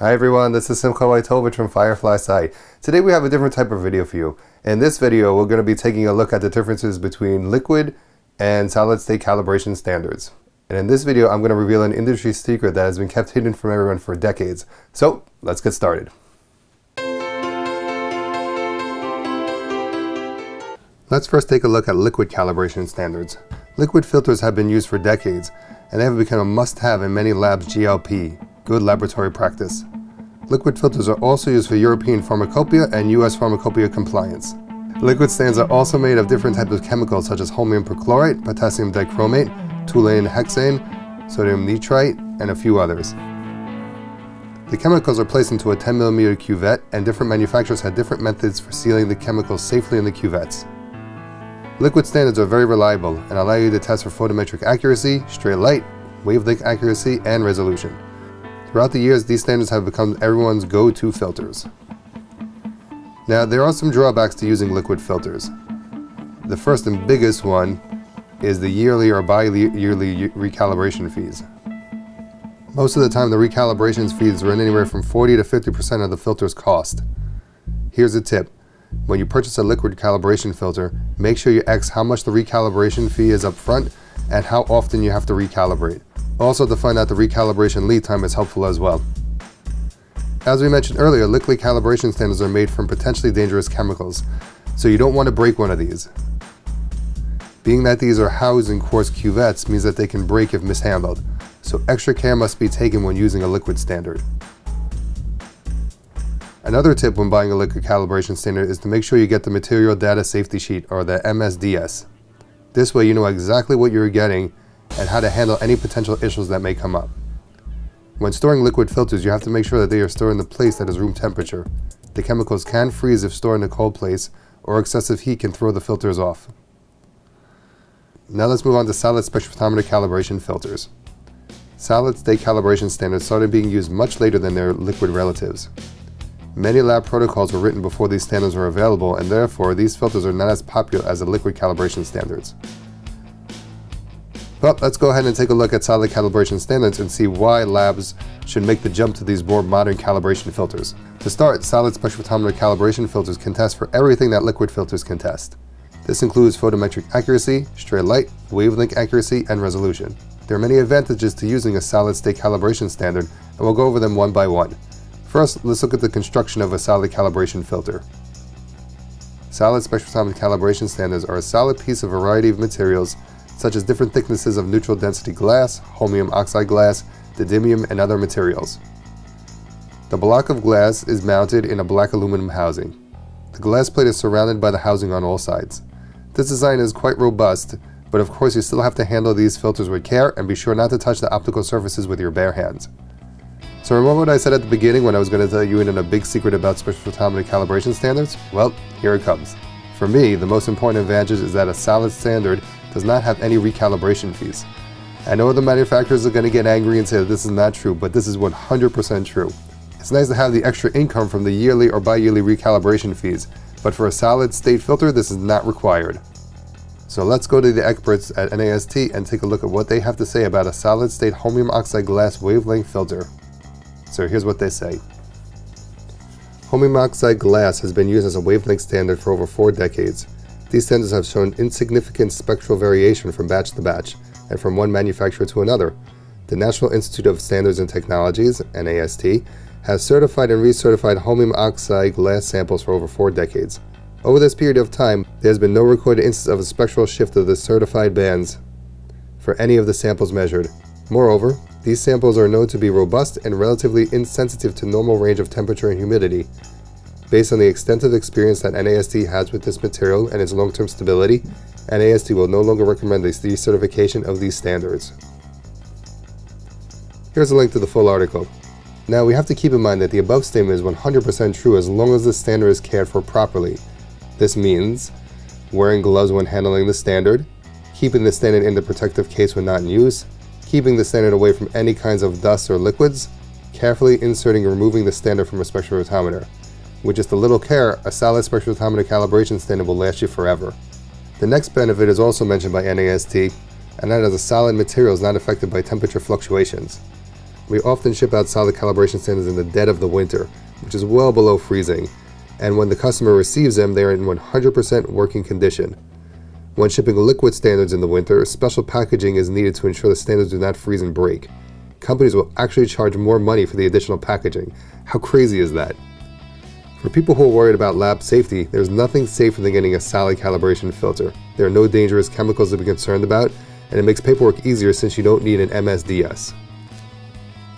Hi everyone, this is Simcha Woitovich from Firefly Sci. Today we have a different type of video for you. In this video, we're going to be taking a look at the differences between liquid and solid state calibration standards. And in this video, I'm going to reveal an industry secret that has been kept hidden from everyone for decades. So, let's get started. Let's first take a look at liquid calibration standards. Liquid filters have been used for decades, and they have become a must-have in many labs GLP, good laboratory practice. Liquid filters are also used for European pharmacopoeia and US pharmacopoeia compliance. Liquid stands are also made of different types of chemicals such as holmium perchlorate, potassium dichromate, toluene hexane, sodium nitrite, and a few others. The chemicals are placed into a 10mm cuvette and different manufacturers had different methods for sealing the chemicals safely in the cuvettes. Liquid standards are very reliable and allow you to test for photometric accuracy, stray light, wavelength accuracy, and resolution. Throughout the years, these standards have become everyone's go-to filters. Now, there are some drawbacks to using liquid filters. The first and biggest one is the yearly or bi-yearly recalibration fees. Most of the time, the recalibration fees run anywhere from 40 to 50% of the filter's cost. Here's a tip. When you purchase a liquid calibration filter, make sure you X how much the recalibration fee is up front and how often you have to recalibrate. Also to find out the recalibration lead time is helpful as well. As we mentioned earlier, liquid calibration standards are made from potentially dangerous chemicals, so you don't want to break one of these. Being that these are housed in quartz cuvettes means that they can break if mishandled, so extra care must be taken when using a liquid standard. Another tip when buying a liquid calibration standard is to make sure you get the Material Data Safety Sheet or the MSDS. This way you know exactly what you're getting and how to handle any potential issues that may come up. When storing liquid filters, you have to make sure that they are stored in a place that is room temperature. The chemicals can freeze if stored in a cold place, or excessive heat can throw the filters off. Now let's move on to solid spectrophotometer calibration filters. Solid state calibration standards started being used much later than their liquid relatives. Many lab protocols were written before these standards were available and therefore these filters are not as popular as the liquid calibration standards. But let's go ahead and take a look at solid calibration standards and see why labs should make the jump to these more modern calibration filters. To start, solid spectrophotometer calibration filters can test for everything that liquid filters can test. This includes photometric accuracy, stray light, wavelength accuracy, and resolution. There are many advantages to using a solid state calibration standard, and we'll go over them one by one. First, let's look at the construction of a solid calibration filter. Solid spectrophotometer calibration standards are a solid piece of variety of materials such as different thicknesses of neutral density glass, holmium oxide glass, didymium, and other materials. The block of glass is mounted in a black aluminum housing. The glass plate is surrounded by the housing on all sides. This design is quite robust, but of course you still have to handle these filters with care and be sure not to touch the optical surfaces with your bare hands. So remember what I said at the beginning when I was going to tell you in a big secret about spectrophotometer calibration standards? Well, here it comes. For me, the most important advantage is that a solid standard does not have any recalibration fees. I know the manufacturers are going to get angry and say that this is not true, but this is 100% true. It's nice to have the extra income from the yearly or bi-yearly recalibration fees, but for a solid state filter, this is not required. So let's go to the experts at NIST and take a look at what they have to say about a solid state holmium oxide glass wavelength filter. So here's what they say. Holmium oxide glass has been used as a wavelength standard for over four decades. These standards have shown insignificant spectral variation from batch to batch and from one manufacturer to another. The National Institute of Standards and Technologies, NIST, has certified and recertified holmium oxide glass samples for over four decades. Over this period of time, there has been no recorded instance of a spectral shift of the certified bands for any of the samples measured. Moreover, these samples are known to be robust and relatively insensitive to normal range of temperature and humidity, Based on the extensive experience that NIST has with this material and its long-term stability, NIST will no longer recommend the decertification of these standards. Here's a link to the full article. Now we have to keep in mind that the above statement is 100% true as long as the standard is cared for properly. This means wearing gloves when handling the standard, keeping the standard in the protective case when not in use, keeping the standard away from any kinds of dust or liquids, carefully inserting and removing the standard from a spectrophotometer. With just a little care, a solid spectrophotometer calibration standard will last you forever. The next benefit is also mentioned by NIST, and that is a solid material is not affected by temperature fluctuations. We often ship out solid calibration standards in the dead of the winter, which is well below freezing, and when the customer receives them, they are in 100% working condition. When shipping liquid standards in the winter, special packaging is needed to ensure the standards do not freeze and break. Companies will actually charge more money for the additional packaging. How crazy is that? For people who are worried about lab safety, there's nothing safer than getting a solid calibration filter. There are no dangerous chemicals to be concerned about, and it makes paperwork easier since you don't need an MSDS.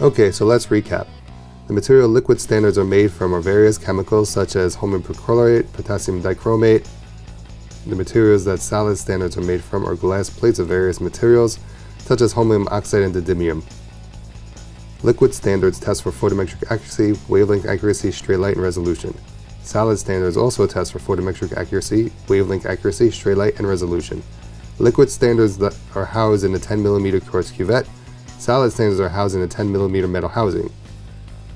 Okay, so let's recap. The material liquid standards are made from are various chemicals such as holmium perchlorate, potassium dichromate. The materials that solid standards are made from are glass plates of various materials such as holmium oxide and neodymium. Liquid standards test for photometric accuracy, wavelength accuracy, stray light, and resolution. Solid standards also test for photometric accuracy, wavelength accuracy, stray light, and resolution. Liquid standards that are housed in a 10mm quartz cuvette. Solid standards are housed in a 10mm metal housing.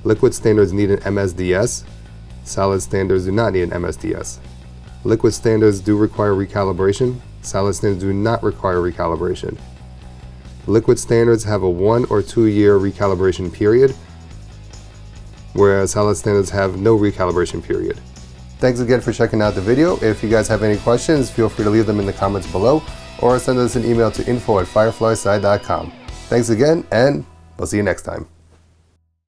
Liquid standards need an MSDS. Solid standards do not need an MSDS. Liquid standards do require recalibration. Solid standards do not require recalibration. Liquid standards have a one or two year recalibration period, whereas solid standards have no recalibration period. Thanks again for checking out the video. If you guys have any questions, feel free to leave them in the comments below or send us an email to info at fireflysci.com. Thanks again, and we'll see you next time.